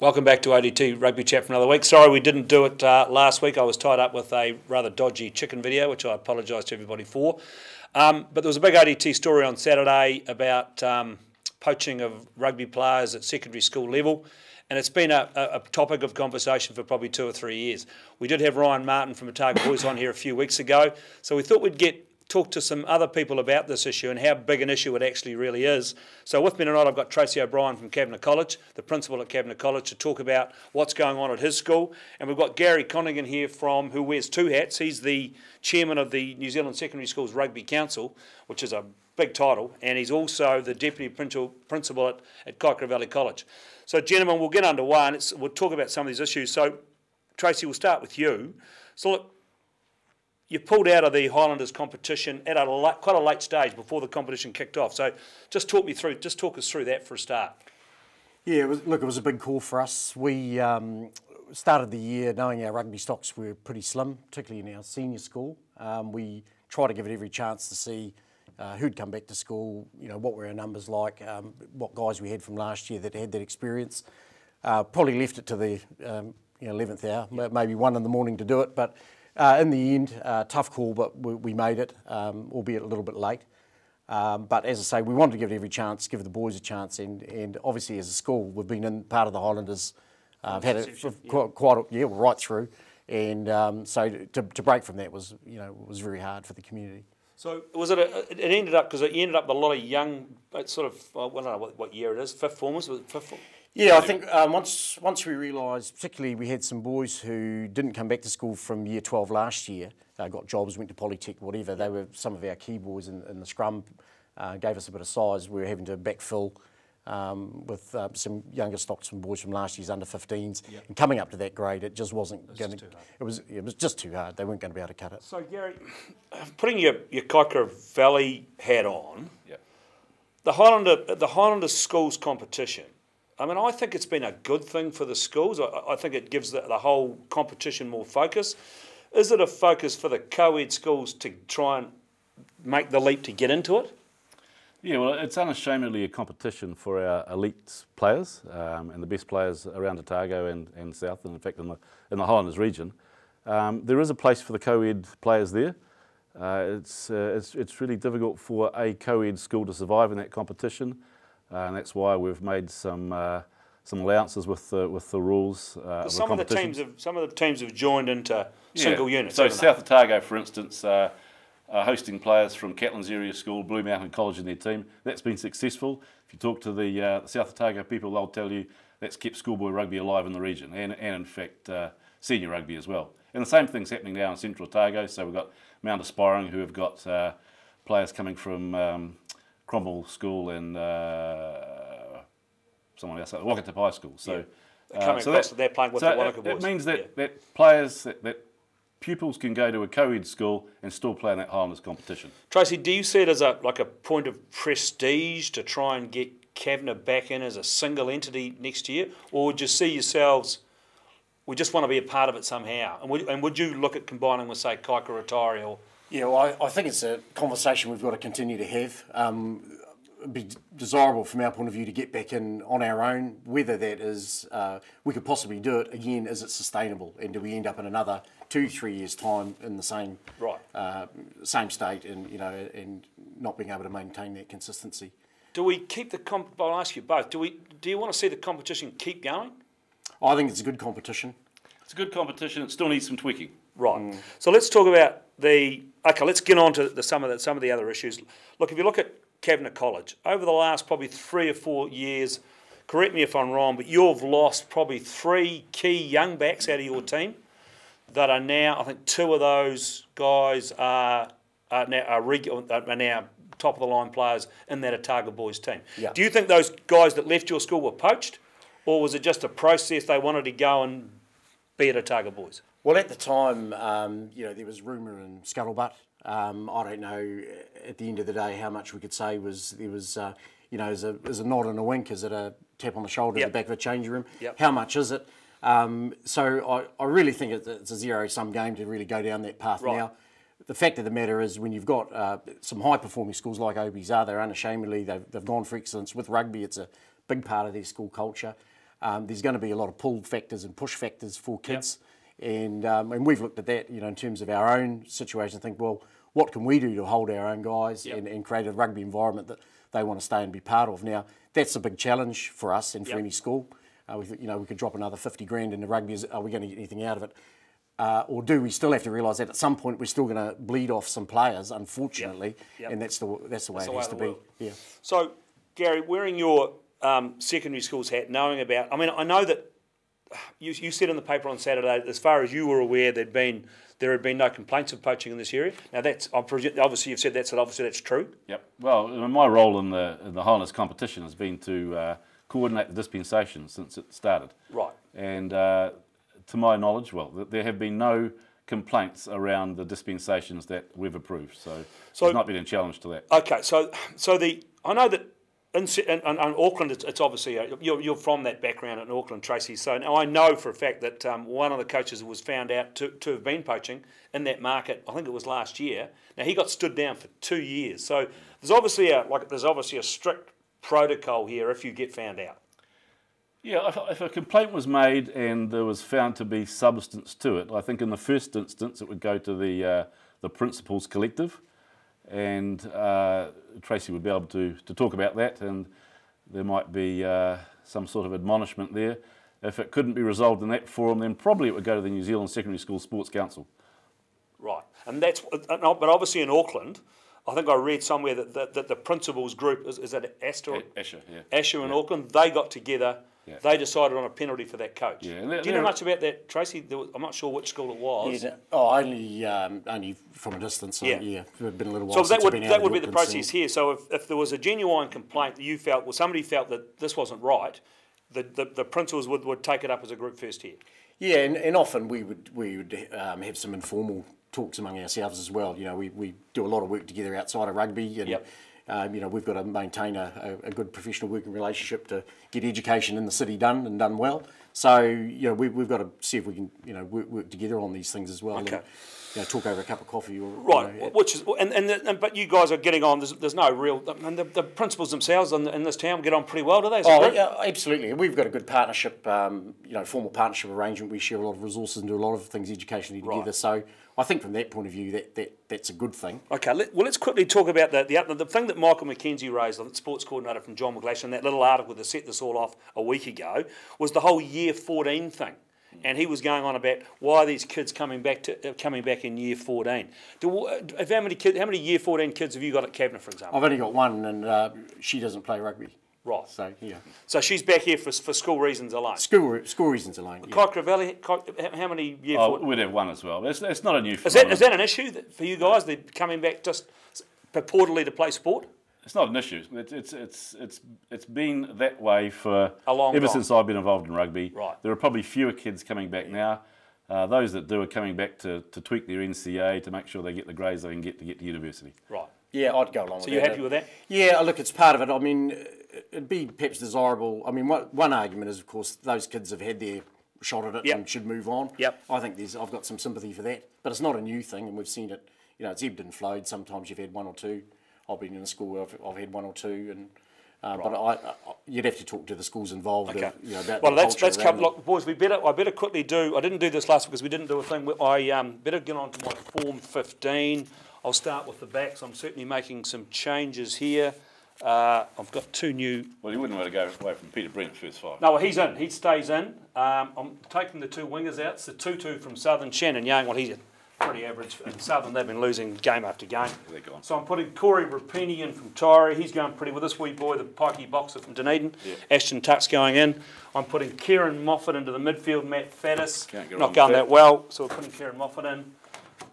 Welcome back to ODT Rugby Chat for another week. Sorry we didn't do it uh, last week. I was tied up with a rather dodgy chicken video, which I apologise to everybody for. Um, but there was a big ODT story on Saturday about um, poaching of rugby players at secondary school level. And it's been a, a, topic of conversation for probably two or three years. We did have Ryan Martin from Otago Boys on here a few weeks ago, so we thought we'd get talk to some other people about this issue and how big an issue it actually really is. So with me tonight I've got Tracy O'Brien from Kavanagh College, the principal at Kavanagh College, to talk about what's going on at his school. And we've got Gary Chronican here from who wears two hats. He's the chairman of the New Zealand Secondary Schools Rugby Council, which is a big title, and he's also the deputy principal at, at Kaikorai Valley College. So gentlemen, we'll get underway and we'll talk about some of these issues. So Tracy, we'll start with you. So look, you pulled out of the Highlanders competition at a late, quite a late stage before the competition kicked off. So just talk me through, just talk us through that for a start. Yeah, it was, look, it was a big call for us. We um, started the year knowing our rugby stocks were pretty slim, particularly in our senior school. Um, we tried to give it every chance to see uh, who'd come back to school, you know, what were our numbers like, um, what guys we had from last year that had that experience. Uh, probably left it to the um, you know, 11th hour, maybe one in the morning to do it, but uh, in the end, uh, tough call, but we, we made it, um, albeit a little bit late. Um, but as I say, we wanted to give it every chance, give the boys a chance, and, and obviously as a school, we've been in part of the Highlanders, uh, had it for yeah. quite, quite, yeah, right through, and um, so to, to break from that was, you know, was very hard for the community. So was it? A, it ended up because it ended up with a lot of young, sort of. I don't know what, what year it is. Fifth formers. Fifth form? Yeah, I think um, once once we realised, particularly we had some boys who didn't come back to school from year 12 last year, uh, got jobs, went to Polytech, whatever. They were some of our key boys in, in the scrum, uh, gave us a bit of size. We were having to backfill um, with uh, some younger stocks from boys from last year's under 15s. Yep. And coming up to that grade, it just wasn't going to. It was it was just too hard. They weren't going to be able to cut it. So Gary, putting your your Kaikorai Valley hat on, yep. the Highlander the Highlander schools competition I mean, I think it's been a good thing for the schools. I, I think it gives the, the, whole competition more focus. Is it a focus for the co-ed schools to try and make the leap to get into it? Yeah, well, it's unashamedly a competition for our elite players um, and the best players around Otago and, and South, and in fact in the, in the Highlanders region. Um, there is a place for the co-ed players there. Uh, it's, uh, it's, it's really difficult for a co-ed school to survive in that competition. Uh, and that's why we've made some uh, some allowances with the with the rules. Uh, some of the teams have some of the teams have joined into yeah. single units. So South Otago, for instance, uh, are hosting players from Catlins Area School, Blue Mountain College in their team. That's been successful. If you talk to the, uh, South Otago people, they'll tell you that's kept schoolboy rugby alive in the region, and, and in fact uh, senior rugby as well. And the same thing's happening now in Central Otago. So we've got Mount Aspiring who have got players coming from um, Cromwell School and uh, someone else, Wakatipu High School. So, yeah. uh, so that, they're playing with so the Wanaka boys. It means that, yeah. that players, that, that pupils can go to a co-ed school and still play in that Highlanders competition. Tracy, do you see it as a like a point of prestige to try and get Kavanagh back in as a single entity next year, or would you see yourselves? We just want to be a part of it somehow, and would, and would you look at combining with say Kaikoura Rotary or yeah, well, I, I, think it's a conversation we've got to continue to have. Um, it'd be desirable from our point of view to get back in on our own. Whether that is, uh, we could possibly do it again. Is it sustainable, and do we end up in another two, three years' time in the same right, uh, same state, and you know, and not being able to maintain that consistency? Do we keep the comp? I'll ask you both. Do we? Do you want to see the competition keep going? I think it's a good competition. It's a good competition. It still needs some tweaking. Right. Mm. So let's talk about the okay. Let's get on to the, some of the, some of the other issues. Look, if you look at Kavanagh College over the last probably three or four years, correct me if I'm wrong, but you've lost probably three key young backs out of your team that are now. I think two of those guys are are now are, are now top of the line players in that Otago boys team. Yeah. Do you think those guys that left your school were poached, or was it just a process they wanted to go and be at Otago boys? Well, at the time, um, you know, there was rumour and scuttlebutt. Um, I don't know at the end of the day how much we could say was there was, uh, you know, as a, as a nod and a wink, is it a tap on the shoulder yep. at the back of a changing room? Yep. How much is it? Um, so I, I really think it's a zero sum game to really go down that path right. now. The fact of the matter is, when you've got uh, some high performing schools like OBs are, they're unashamedly, they've, they've gone for excellence with rugby. It's a big part of their school culture. Um, there's going to be a lot of pull factors and push factors for kids, and um, and we've looked at that, you know, in terms of our own situation. Think, well, what can we do to hold our own guys Yep. and, and create a rugby environment that they want to stay and be part of? Now, that's a big challenge for us and for Yep. any school. Uh, we, you know, we could drop another 50 grand into rugby. Is, are we going to get anything out of it? Uh, or do we still have to realise that at some point we're still going to bleed off some players, unfortunately, Yep. and that's the that's the way the it has to be. world. Yeah. So, Gary, wearing your um, secondary school's had, knowing about, I mean, I know that you, you said in the paper on Saturday, as far as you were aware, there'd been there had been no complaints of poaching in this area. Now, that's I presume, obviously you've said that, so obviously that's true. Yep. Well, my role in the in the Highlands competition has been to uh, coordinate the dispensation since it started. Right. And uh, to my knowledge, well, there have been no complaints around the dispensations that we've approved. So, So- there's not been a challenge to that. Okay, so so the I know that in, in, in Auckland, it's, it's obviously a, you're, you're from that background in Auckland, Tracy. So now I know for a fact that um, one of the coaches was found out to, to have been poaching in that market. I think it was last year. Now he got stood down for two years. So there's obviously a like there's obviously a strict protocol here if you get found out. Yeah, if, if a complaint was made and there was found to be substance to it, I think in the first instance it would go to the uh, the principals collective, and uh, Tracy would be able to, to talk about that, and there might be uh, some sort of admonishment there. If it couldn't be resolved in that forum, then probably it would go to the New Zealand Secondary School Sports Council. Right, and that's uh, but obviously in Auckland, I think I read somewhere that, that, that the principals group is, is that Astor, Asher, yeah. Asher in Auckland, they got together. Yeah. They decided on a penalty for that coach. Yeah, and they're- Do you know much about that, Tracy? There was, I'm not sure which school it was. Yeah, oh, only um, only from a distance. So, Yeah. yeah. it's been a little while. So that since I've would been that would be the Auckland, so- process here. So if, if there was a genuine complaint that you felt, well, somebody felt that this wasn't right, the, the, the principals would, would take it up as a group first here. Yeah, and, and often we would we would um, have some informal talks among ourselves as well. You know, we, we do a lot of work together outside of rugby, and Yep. um, you know we've got to maintain a, a, good professional working relationship to get education in the city done and done well. So you know we, we've got to see if we can you know work, work together on these things as well. Okay. And, you know, talk over a cup of coffee or Right, You know, which is and, and, and but you guys are getting on. There's, there's no real. Mean, the, the principals themselves in, in this town get on pretty well, do they? Oh, yeah, absolutely. We've got a good partnership, um, you know, formal partnership arrangement. We share a lot of resources and do a lot of things educationally together. Right. So I think from that point of view, that, that that's a good thing. Okay, let, well, let's quickly talk about the, the the thing that Michael McKenzie raised, the sports coordinator from John McGlashan, in that little article that set this all off a week ago, was the whole year 14 thing. And he was going on about why are these kids coming back to uh, coming back in year 14. Do, uh, how many kids, how many year 14 kids have you got at Kavanagh, for example? I've only got one, and uh, she doesn't play rugby. Right. So yeah, So she's back here for, for school reasons alone. school school reasons alone. Yeah. Kyra Valley, Ky- how- how many years? Oh, we'd have one as well. It's, it's not a new Is that, that an issue that, for you guys? They're coming back just purportedly to play sport? It's not an issue. It's, it's, it's, it's, it's been that way for A long ever time. since I've been involved in rugby. Right. There are probably fewer kids coming back now. Uh, those that do are coming back to, to tweak their NCEA to make sure they get the grades they can get to get to university. Right. Yeah, I'd go along. So with that. So you're happy with that? Yeah, look, it's part of it. I mean, it'd be perhaps desirable. I mean, one, one argument is, of course, those kids have had their shot at it Yep. and should move on. Yep. I think there's, I've got some sympathy for that, but it's not a new thing, and we've seen it. You know, it's ebbed and flowed. Sometimes you've had one or two. I've been in a school where I've, I've had one or two, and uh, but I, I, you'd have to talk to the schools involved. Okay. Of, you know, about Well, let's let's come. Look, boys, we better. I better quickly do. I didn't do this last because we didn't do a thing. I um, better get on to my form 15. I'll start with the backs. I'm certainly making some changes here. Uh, I've got two new. Well, you wouldn't want to go away from Peter Brent first five. No, well, he's in. He stays in. Um, I'm taking the two wingers out. It's the two-two from Southern. Shannon Young. Well, he's pretty average. In Southern, they've been losing game after game. They're gone. So I'm putting Corey Rapini in from Taieri. He's going pretty well. This wee boy, the pikey boxer from Dunedin. Ashton Tuck's going in. I'm putting Kieran Moffat into the midfield. Matt Faddes. Go Not going that that. well, so we're putting Kieran Moffat in.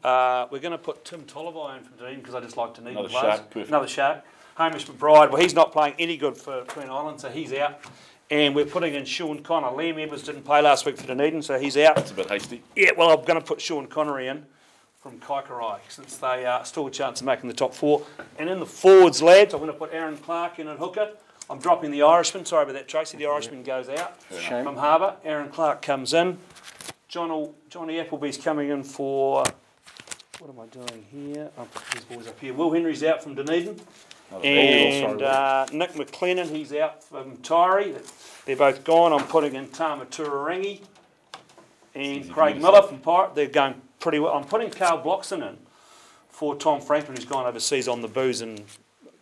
Uh, we're going to put Tim Tolliver in from Dunedin because I just like Dunedin Another players. shark. Another shark. Hamish McBride. Well, he's not playing any good for Green Island, so he's out. And we're putting in Sean Connor. Liam Evers didn't play last week for Dunedin, so he's out. It's a bit hasty. Yeah, well, I'm going to put Sean Connery in from Kaikorai since they are still a chance of making the top four. And in the forwards, lads, I'm going to put Aaron Clark in at hooker. I'm dropping the Irishman. Sorry about that, Tracy. The Irishman goes out Shame. from Harbour. Aaron Clark comes in. John, Johnny Appleby's coming in for. What am I doing here? I'll put these boys up here. Will Henry's out from Dunedin. And uh, Nick McLennan, he's out from Taieri. They're both gone. I'm putting in Tama Tuarangi and Craig for you to Miller from Pirate. They're going pretty well. I'm putting Carl Bloxon in for Tom Franklin, who's gone overseas on the booze in,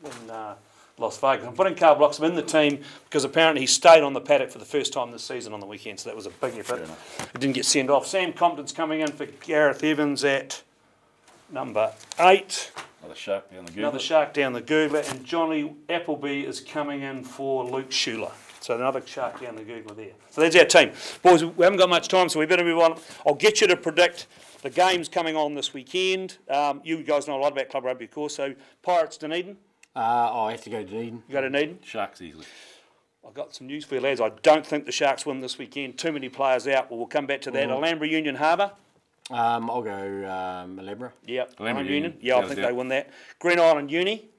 in uh, Las Vegas. I'm putting Carl Bloxon in the team because apparently he stayed on the paddock for the first time this season on the weekend, so that was a big effort. He didn't get sent off. Sam Compton's coming in for Gareth Evans at number eight. Another shark down the Google. Another shark down the Googler, and Johnny Appleby is coming in for Luke Schuler. So another shark down the Googler there. So that's our team. Boys, we haven't got much time, so we better move on. I'll get you to predict the games coming on this weekend. Um, you guys know a lot about club rugby, of course. So Pirates Dunedin. Uh, oh, I have to go to Dunedin. You go to Dunedin. Sharks easily. I've got some news for you, lads. I don't think the Sharks win this weekend. Too many players out. Well, we'll come back to that. Alhambra Union Harbour. Um, I'll go um, Alabra. Yep. Alhambra Alhambra Union. Union. Yeah, I think they win that. Green Island Uni.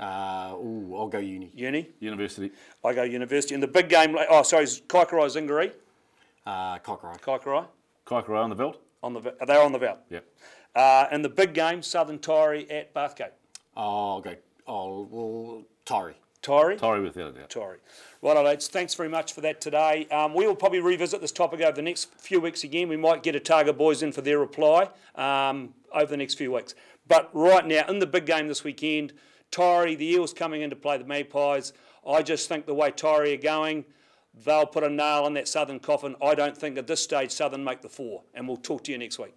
Uh, ooh, I'll go Uni. Uni. University. I go University. And the big game, oh, sorry, is Kaikorai Zingari. Uh, Cockroach. Kaikorai. Kaikorai on the belt. On the, they're on the belt. Yep. Uh, and the big game, Southern Taieri at Bathgate. I'll go. I'll well, Taieri. Taieri? Torrey without a doubt. Taieri. Right, lads, thanks very much for that today. Um, we will probably revisit this topic over the next few weeks again. We might get a Targa boys in for their reply um, over the next few weeks. But right now, in the big game this weekend, Taieri, the Eels coming in to play the Magpies. I just think the way Taieri are going, they'll put a nail in that Southern coffin. I don't think at this stage Southern make the four. And we'll talk to you next week.